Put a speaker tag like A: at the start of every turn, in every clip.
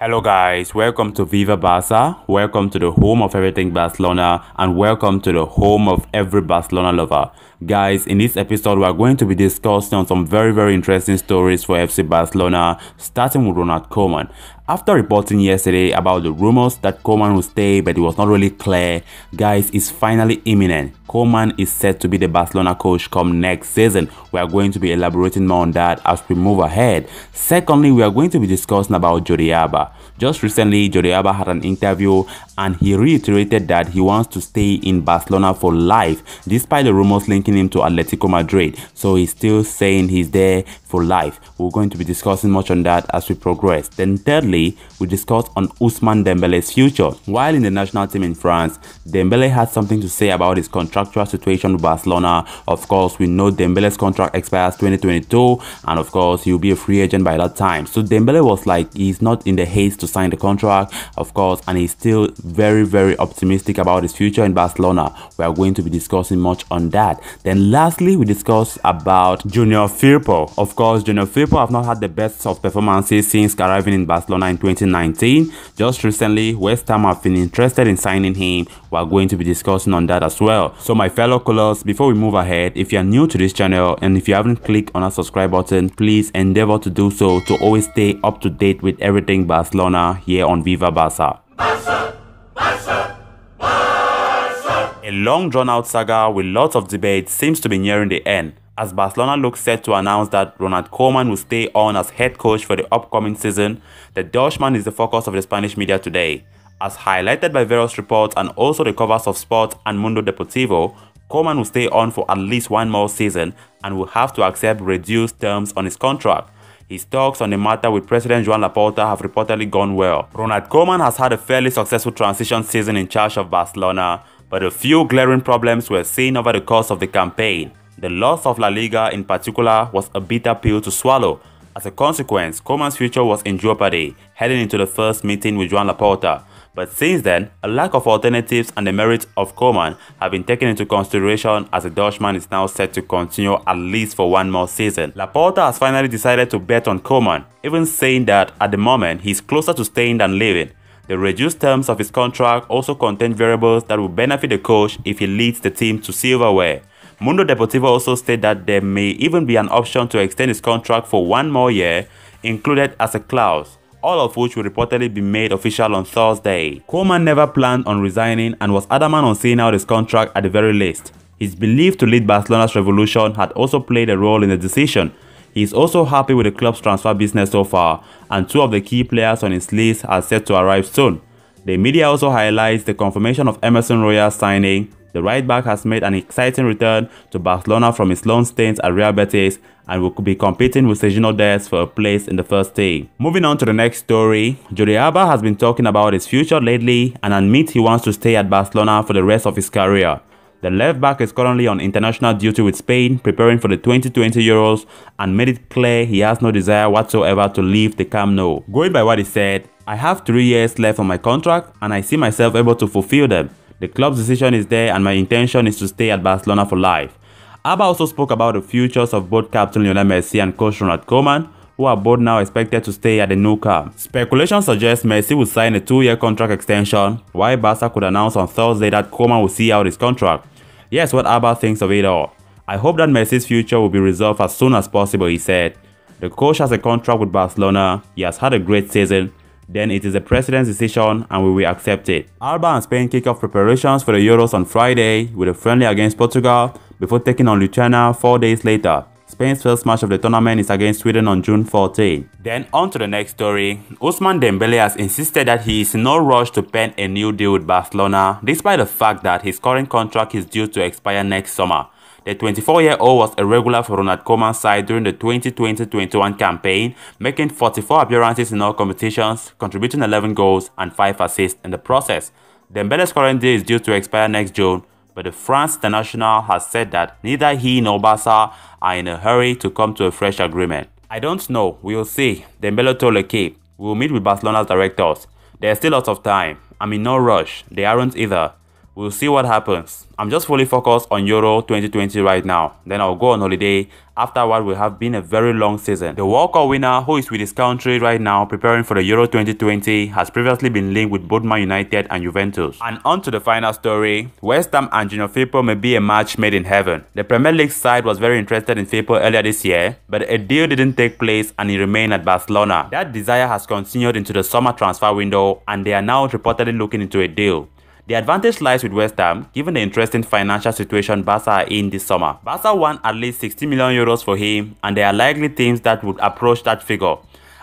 A: Hello guys, welcome to Viva Barca, welcome to the home of everything Barcelona and welcome to the home of every Barcelona lover. Guys, in this episode we are going to be discussing on some very very interesting stories for FC Barcelona starting with Ronald Koeman. After reporting yesterday about the rumors that Koeman will stay but it was not really clear, guys, it's finally imminent. Koeman is set to be the Barcelona coach come next season. We are going to be elaborating more on that as we move ahead. Secondly, we are going to be discussing about Jordi Alba. Just recently, Jordi Alba had an interview and he reiterated that he wants to stay in Barcelona for life despite the rumors linking him to Atletico Madrid. So he's still saying he's there for life. We're going to be discussing much on that as we progress. Then thirdly, we discuss on Ousmane Dembele's future. While in the national team in France, Dembele had something to say about his contractual situation with Barcelona. Of course, we know Dembele's contract expires 2022 and of course he'll be a free agent by that time. So Dembele was like he's not in the haste to sign the contract, of course, and he's still very very optimistic about his future in Barcelona. We are going to be discussing much on that. Then lastly, we discuss about Junior Firpo. Of course, Junior Firpo have not had the best of performances since arriving in Barcelona in 2019. Just recently, West Ham have been interested in signing him. We are going to be discussing on that as well. So my fellow callers, before we move ahead, if you are new to this channel and if you haven't clicked on a subscribe button, please endeavor to do so to always stay up to date with everything Barcelona here on Viva Barca. Barca, Barca, Barca. A long drawn out saga with lots of debate seems to be nearing the end as Barcelona looks set to announce that Ronald Koeman will stay on as head coach for the upcoming season, the Dutchman is the focus of the Spanish media today. As highlighted by various reports and also the covers of Sport and Mundo Deportivo, Koeman will stay on for at least one more season and will have to accept reduced terms on his contract. His talks on the matter with President Joan Laporta have reportedly gone well. Ronald Koeman has had a fairly successful transition season in charge of Barcelona, but a few glaring problems were seen over the course of the campaign. The loss of La Liga in particular was a bitter pill to swallow. As a consequence, Koeman's future was in jeopardy heading into the first meeting with Joan Laporta. But since then, a lack of alternatives and the merits of Koeman have been taken into consideration as the Dutchman is now set to continue at least for one more season. Laporta has finally decided to bet on Koeman, even saying that at the moment he's closer to staying than leaving. The reduced terms of his contract also contain variables that will benefit the coach if he leads the team to silverware. Mundo Deportivo also stated that there may even be an option to extend his contract for one more year, included as a clause, all of which will reportedly be made official on Thursday. Koeman never planned on resigning and was adamant on seeing out his contract at the very least. His belief to lead Barcelona's revolution had also played a role in the decision. He is also happy with the club's transfer business so far, and two of the key players on his list are set to arrive soon. The media also highlights the confirmation of Emerson Royal's signing, the right back has made an exciting return to Barcelona from his loan stint at Real Betis and will be competing with Sergiño Dest for a place in the first team. Moving on to the next story, Jordi Alba has been talking about his future lately and admits he wants to stay at Barcelona for the rest of his career. The left back is currently on international duty with Spain, preparing for the 2020 Euros, and made it clear he has no desire whatsoever to leave the Camp Nou. Going by what he said, I have three years left on my contract and I see myself able to fulfill them. The club's decision is there and my intention is to stay at Barcelona for life. Alba also spoke about the futures of both captain Lionel Messi and coach Ronald Koeman, who are both now expected to stay at the Nou Camp. Speculation suggests Messi will sign a two-year contract extension, while Barca could announce on Thursday that Koeman will see out his contract. Yes, what Alba thinks of it all. I hope that Messi's future will be resolved as soon as possible, he said. The coach has a contract with Barcelona, he has had a great season, then it is the president's decision and we will accept it. Alba and Spain kick off preparations for the Euros on Friday with a friendly against Portugal before taking on Lithuania four days later. Spain's first match of the tournament is against Sweden on June 14. Then on to the next story. Ousmane Dembele has insisted that he is in no rush to pen a new deal with Barcelona despite the fact that his current contract is due to expire next summer. The 24-year-old was a regular for Ronald Koeman's side during the 2020-21 campaign, making 44 appearances in all competitions, contributing 11 goals and 5 assists in the process. Dembele's current deal is due to expire next June, but the France international has said that neither he nor Barca are in a hurry to come to a fresh agreement. I don't know, we'll see, Dembele told L'Equipe. We'll meet with Barcelona's directors. There's still lots of time. I'm in no rush, they aren't either. We'll see what happens. I'm just fully focused on Euro 2020 right now. Then I'll go on holiday after what will have been a very long season. The World Cup winner who is with his country right now preparing for the Euro 2020 has previously been linked with both Man United and Juventus. And on to the final story, West Ham and Junior Firpo may be a match made in heaven. The Premier League side was very interested in Firpo earlier this year, but a deal didn't take place and he remained at Barcelona. That desire has continued into the summer transfer window and they are now reportedly looking into a deal. The advantage lies with West Ham, given the interesting financial situation Barca are in this summer. Barca won at least 60 million euros for him, and there are likely teams that would approach that figure.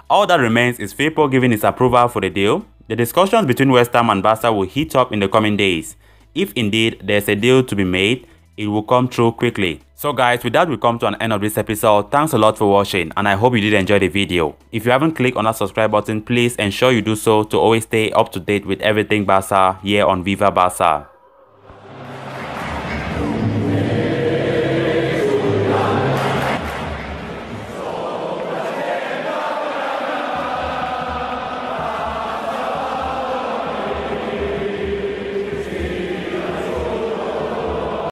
A: All that remains is Firpo giving his approval for the deal. The discussions between West Ham and Barca will heat up in the coming days. If indeed there's a deal to be made, it will come through quickly. So guys, with that we come to an end of this episode. Thanks a lot for watching and I hope you did enjoy the video. If you haven't clicked on that subscribe button, please ensure you do so to always stay up to date with everything Barca here on Viva Barca.